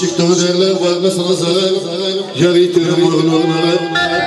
Çıktı derler var mı sana zarar Yar yitirim uğruna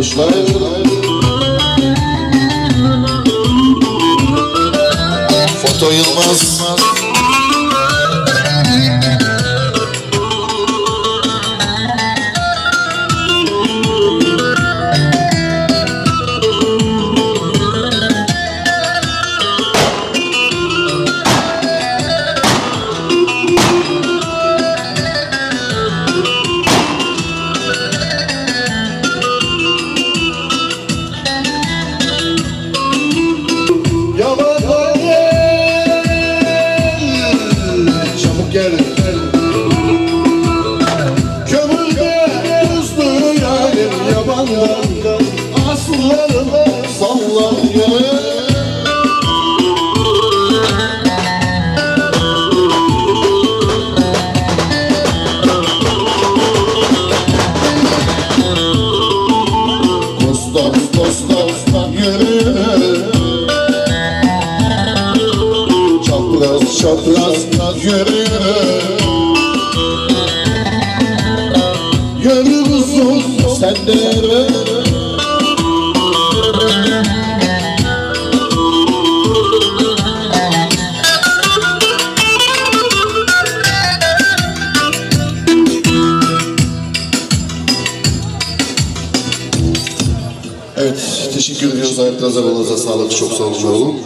Kuşlar Foto Yılmaz Aslarım sallar yere Kostas kostas yürü Çapraz çapraz yürü Evet, teşekkür ediyoruz. Ayaklarınıza, sağlık. Çok sağ olun.